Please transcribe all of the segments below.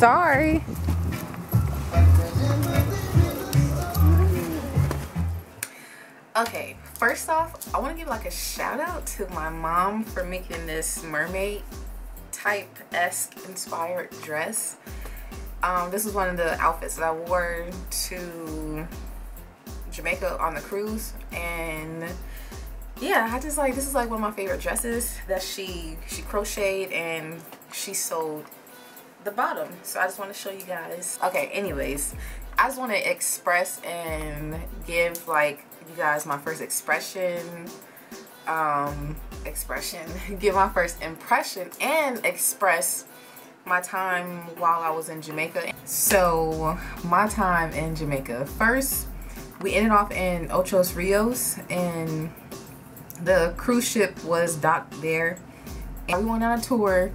Sorry. Okay, first off, I want to give like a shout out to my mom for making this mermaid type esque inspired dress. Um, this is one of the outfits that I wore to Jamaica on the cruise and yeah I just like this is like one of my favorite dresses that she she crocheted and she sewed the bottom. So I just want to show you guys. Okay anyways I just want to express and give like you guys my first expression um expression give my first impression and express my time while I was in Jamaica. So my time in Jamaica. First we ended off in Ochos Rios and the cruise ship was docked there. And we went on a tour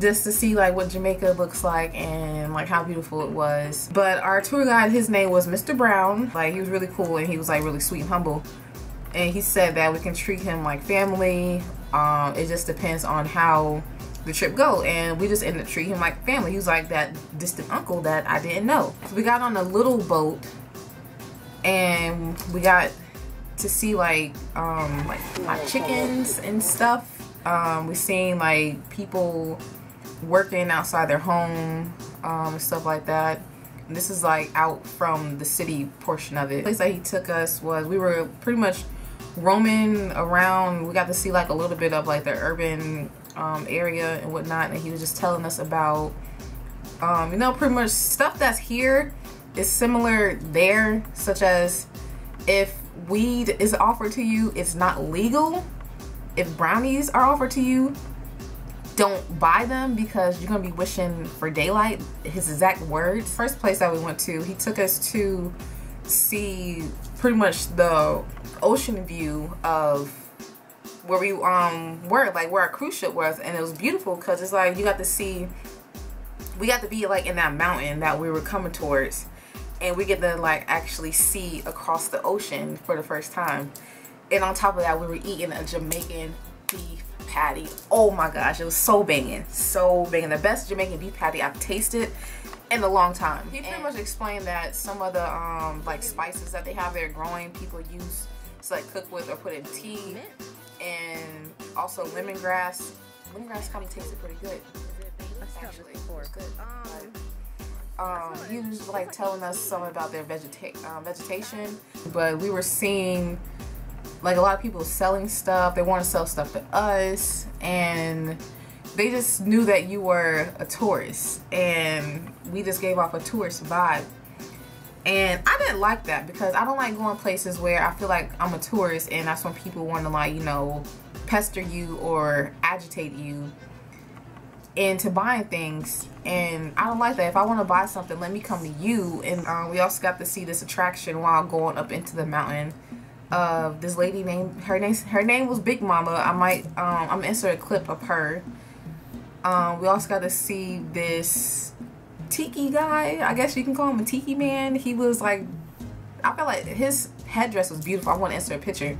just to see like what Jamaica looks like and like how beautiful it was. But our tour guide his name was Mr. Brown. Like he was really cool and he was like really sweet and humble. And he said that we can treat him like family. Um, it just depends on how the trip go. And we just ended up treating him like family. He was like that distant uncle that I didn't know. So we got on a little boat and we got to see like um like my chickens and stuff. Um we seen like people working outside their home um and stuff like that. And this is like out from the city portion of it. The place that he took us was we were pretty much roaming around. We got to see like a little bit of like the urban um, area and whatnot and he was just telling us about um, you know pretty much stuff that's here is similar there, such as if weed is offered to you, it's not legal. If brownies are offered to you, don't buy them because you're gonna be wishing for daylight. His exact words. First place that we went to, he took us to see pretty much the ocean view of where we um were, like where our cruise ship was, and it was beautiful because it's like you got to see. We got to be like in that mountain that we were coming towards and we get to like actually see across the ocean for the first time and on top of that we were eating a Jamaican beef patty. Oh my gosh it was so banging so banging. The best Jamaican beef patty I've tasted in a long time. He pretty and much explained that some of the um like spices that they have there growing people use to like cook with or put in tea and also lemongrass. Lemongrass kind of tasted pretty good. Actually good. Um, um, he was like telling us something about their vegeta um, vegetation, but we were seeing like a lot of people selling stuff. They want to sell stuff to us, and they just knew that you were a tourist, and we just gave off a tourist vibe. And I didn't like that because I don't like going places where I feel like I'm a tourist and that's when people want to like, you know, pester you or agitate you into buying things. And I don't like that. If I want to buy something let me come to you. And uh, we also got to see this attraction while going up into the mountain uh, this lady named her name her name was Big Mama. I might um, I'm insert a clip of her. Um, we also got to see this tiki guy. I guess you can call him a tiki man. He was like I feel like his headdress was beautiful. I want to insert a picture.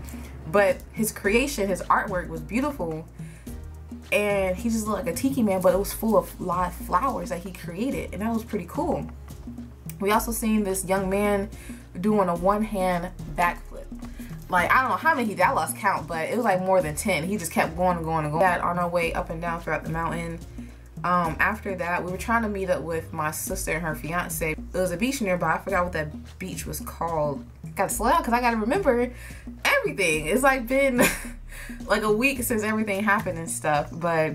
But his creation his artwork was beautiful. And he just looked like a tiki man but it was full of live flowers that he created. And that was pretty cool. We also seen this young man doing a one-hand backflip like I don't know how many he did I lost count but it was like more than 10 he just kept going and going and going that on our way up and down throughout the mountain um, after that we were trying to meet up with my sister and her fiance there was a beach nearby I forgot what that beach was called gotta slow down because I gotta remember everything it's like been like a week since everything happened and stuff. But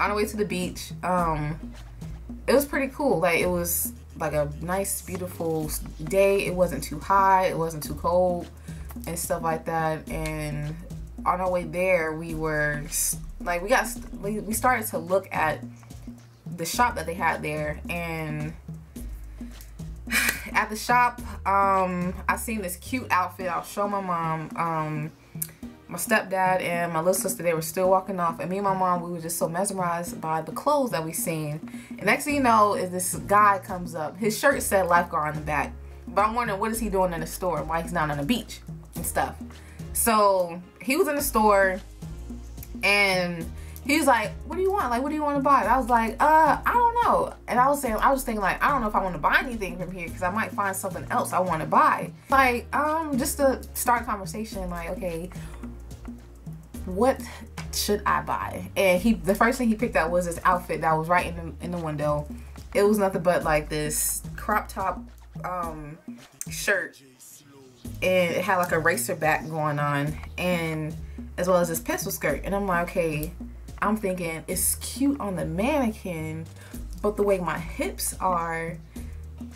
on our way to the beach, um, it was pretty cool. Like it was like a nice, beautiful day. It wasn't too high. It wasn't too cold and stuff like that. And on our way there, we were like, we got, we started to look at the shop that they had there and at the shop um i seen this cute outfit i'll show my mom um my stepdad and my little sister, they were still walking off. And me and my mom, we were just so mesmerized by the clothes that we seen. And next thing you know is this guy comes up. His shirt said lifeguard on the back. But I'm wondering what is he doing in the store? Why he's not on the beach and stuff. So he was in the store and he was like, "What do you want? Like, what do you want to buy?" And I was like, "Uh, I don't know." And I was saying, I was thinking like, I don't know if I want to buy anything from here because I might find something else I want to buy. Like, um, just to start conversation, like, okay, what should I buy? And he, the first thing he picked out was this outfit that was right in the in the window. It was nothing but like this crop top um shirt and it had like a racer back going on and as well as this pencil skirt. And i'm like okay i'm thinking it's cute on the mannequin but the way my hips are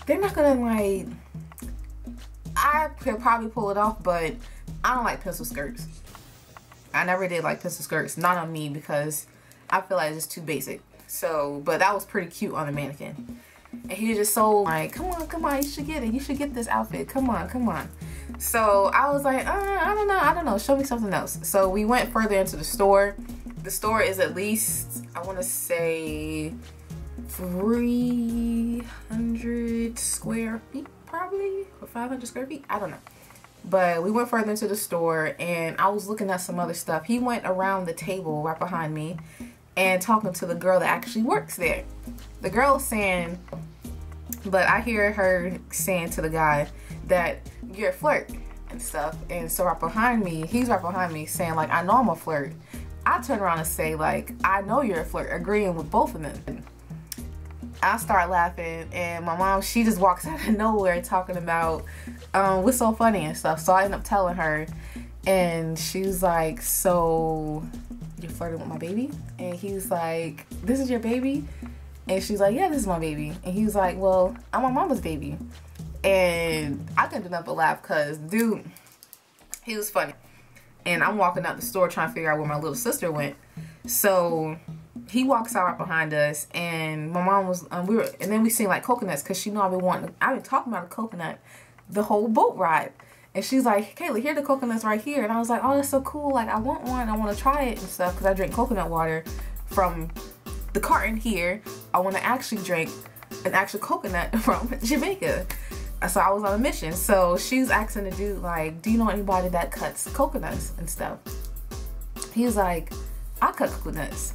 they're not gonna like i could probably pull it off but i don't like pencil skirts. I never did like pencil skirts not on me because i feel like it's too basic. So but that was pretty cute on the mannequin. And he was just so like come on come on you should get it. You should get this outfit. Come on come on so I was like, uh, I don't know, I don't know. Show me something else. So we went further into the store. The store is at least, I want to say, 300 square feet, probably, or 500 square feet. I don't know. But we went further into the store and I was looking at some other stuff. He went around the table right behind me and talking to the girl that actually works there. The girl saying, but I hear her saying to the guy that you're a flirt and stuff. And so right behind me, he's right behind me saying like, I know I'm a flirt. I turn around and say like, I know you're a flirt, agreeing with both of them. I start laughing and my mom, she just walks out of nowhere talking about um, what's so funny and stuff. So I end up telling her and she was like, so you're flirting with my baby? And he's like, this is your baby? And she's like, yeah, this is my baby. And he was like, well, I'm my mama's baby. And I couldn't nothing but laugh because, dude, he was funny. And I'm walking out the store trying to figure out where my little sister went. So he walks out behind us, and my mom was, um, we were, and then we seen like coconuts because she know I've been wanting, I've been talking about a coconut the whole boat ride. And she's like, Kayla, here the coconuts right here. And I was like, oh, that's so cool. Like, I want one. I want to try it and stuff because I drink coconut water from the carton here. I want to actually drink an actual coconut from Jamaica so I was on a mission. So she's asking the dude, like, do you know anybody that cuts coconuts and stuff? He was like, I cut coconuts.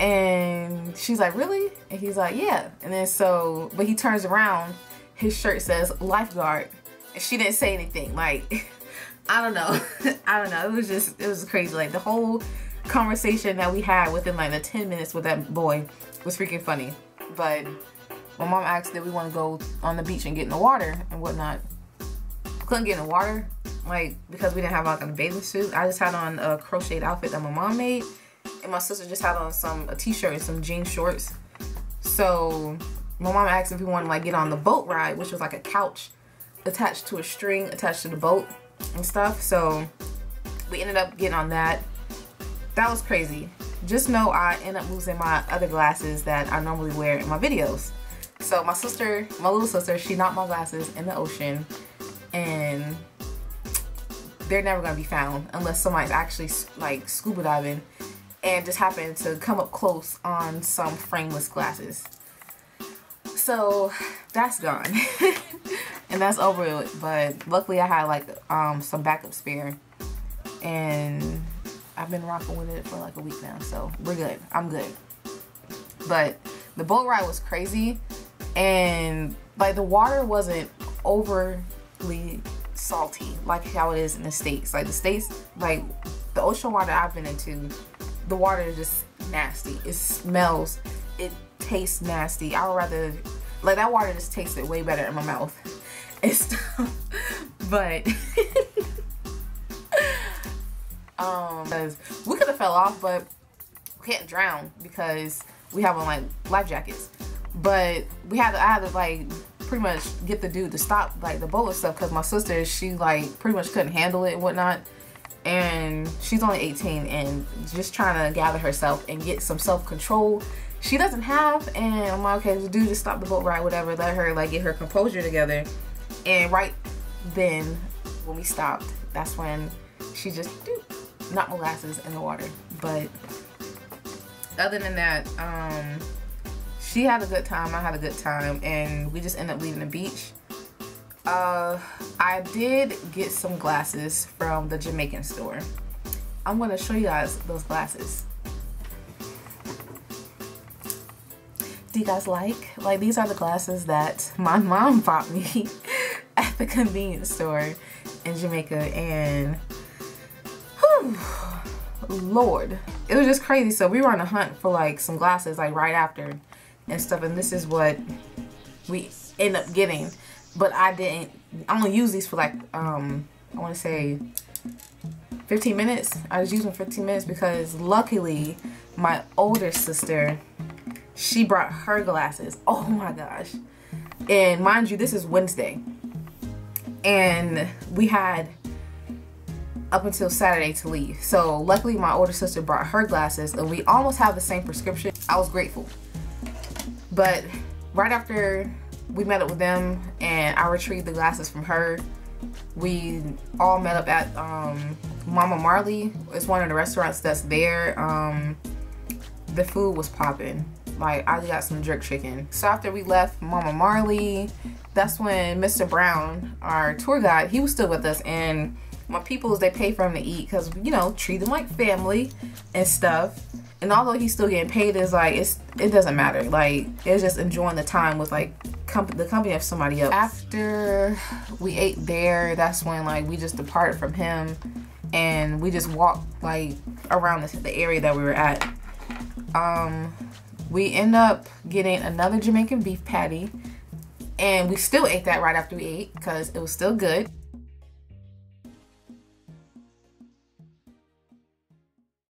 And she's like, really? And he's like, yeah. And then so, but he turns around, his shirt says lifeguard. And she didn't say anything. Like, I don't know. I don't know. It was just, it was crazy. Like the whole conversation that we had within like the 10 minutes with that boy was freaking funny. But my mom asked that we want to go on the beach and get in the water and whatnot. Couldn't get in the water, like, because we didn't have like a bathing suit. I just had on a crocheted outfit that my mom made. And my sister just had on some a t-shirt and some jean shorts. So my mom asked if we wanted to like get on the boat ride, which was like a couch attached to a string attached to the boat and stuff. So we ended up getting on that. That was crazy. Just know I end up losing my other glasses that I normally wear in my videos. So my sister, my little sister, she knocked my glasses in the ocean and they're never gonna be found unless somebody's actually like scuba diving and just happened to come up close on some frameless glasses. So that's gone. and that's over. But luckily I had like um, some backup spare and I've been rocking with it for like a week now. So we're good. I'm good. But the boat ride was crazy and like the water wasn't overly salty like how it is in the states. Like the states like the ocean water i've been into the water is just nasty. It smells it tastes nasty. I would rather like that water just tasted way better in my mouth and stuff. But um we could have fell off but we can't drown because we have on like life jackets but we had to, I had to like pretty much get the dude to stop like the bullet stuff because my sister, she like pretty much couldn't handle it and whatnot. And she's only 18 and just trying to gather herself and get some self-control she doesn't have. And I'm like okay the dude just stop the boat ride whatever. Let her like get her composure together. And right then when we stopped that's when she just knocked molasses in the water. But other than that um she had a good time, I had a good time, and we just ended up leaving the beach. Uh, I did get some glasses from the Jamaican store. I'm gonna show you guys those glasses. Do you guys like? Like these are the glasses that my mom bought me at the convenience store in Jamaica and whew, Lord, it was just crazy. So we were on a hunt for like some glasses like right after and stuff and this is what we end up getting. But I didn't, I only use these for like, um, I want to say 15 minutes. I was using 15 minutes because luckily my older sister, she brought her glasses. Oh my gosh. And mind you, this is Wednesday. And we had up until Saturday to leave. So luckily my older sister brought her glasses and we almost have the same prescription. I was grateful. But right after we met up with them and I retrieved the glasses from her, we all met up at um, Mama Marley. It's one of the restaurants that's there. Um, the food was popping. Like I got some jerk chicken. So after we left Mama Marley, that's when Mr. Brown, our tour guide, he was still with us and my peoples they pay for him to eat because you know treat them like family and stuff and although he's still getting paid it's like it's it doesn't matter. Like it's just enjoying the time with like the company of somebody else. After we ate there that's when like we just departed from him. And we just walked like around the, the area that we were at. Um we end up getting another jamaican beef patty. And we still ate that right after we ate because it was still good